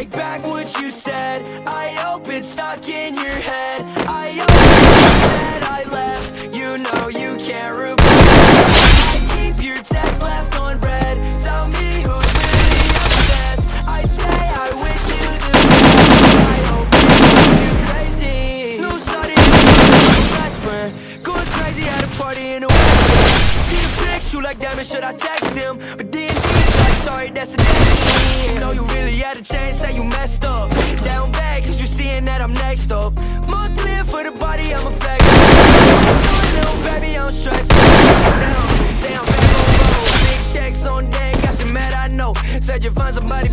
take back what you said. I hope it's stuck in your head. I hope that I left. You know you can't replace I keep your text left on red. Tell me who's really obsessed. I'd say I wish you the I hope you crazy. No study, best friend. Going crazy at a party in a See the pics, you like damn it, should I text him? But then he's like, sorry, that's a destiny that I'm next up. More clear for the body, I'm a flex. Little baby, I'm stressed. Down, say I'm back on road Big checks on deck, got you mad, I know. Said you find somebody